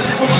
for